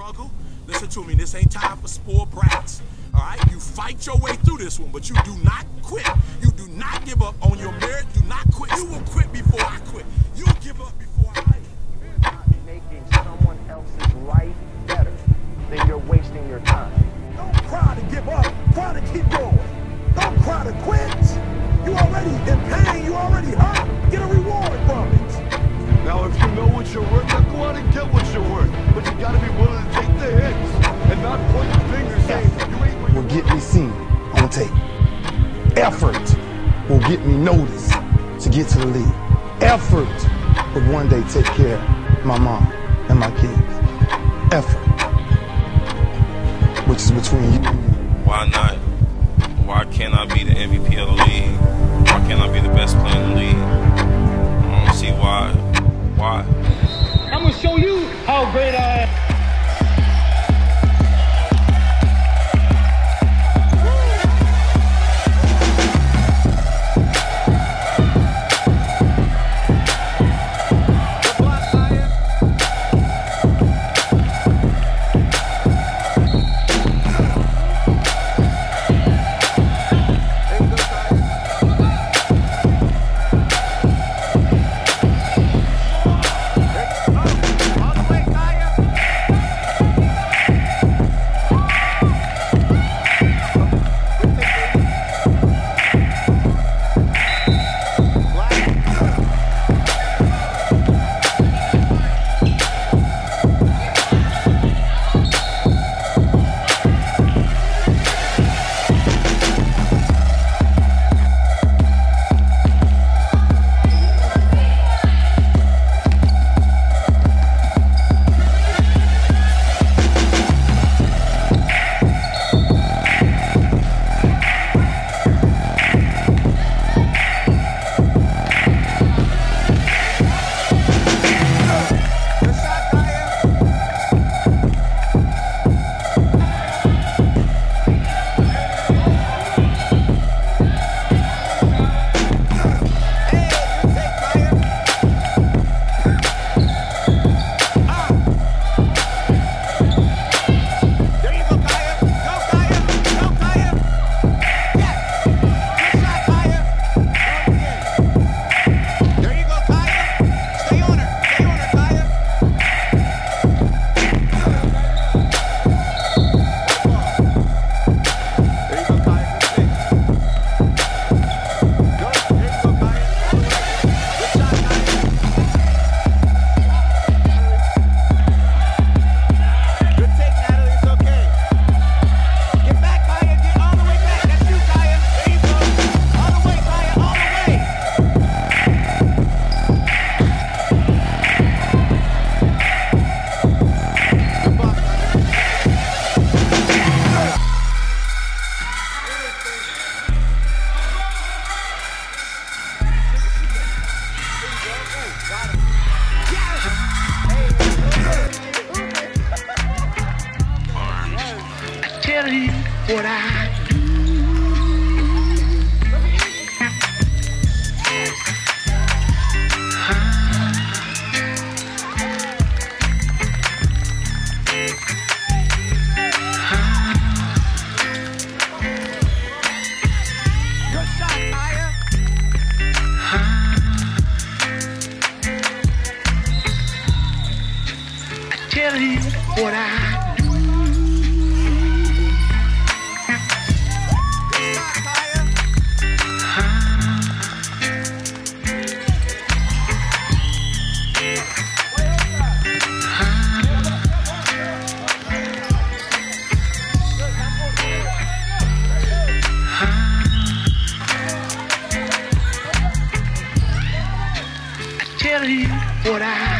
struggle. Listen to me, this ain't time for spoiled brats. All right, you fight your way through this one, but you do not quit. You do not give up on your merit. Do not quit. You will quit before I quit. You'll give up before I. You're not making someone else's life better, then you're wasting your time. Don't cry to give up. Cry to keep going. Don't cry to quit. You already in pain. Effort will get me noticed to get to the league. Effort will one day take care of my mom and my kids. Effort, which is between you and me. Why not? Why can't I be the MVP of the league? Why can't I be the best player in the league? I don't see why. Why? I'm gonna show you how great I am. What I tell you what I Paris, por aí.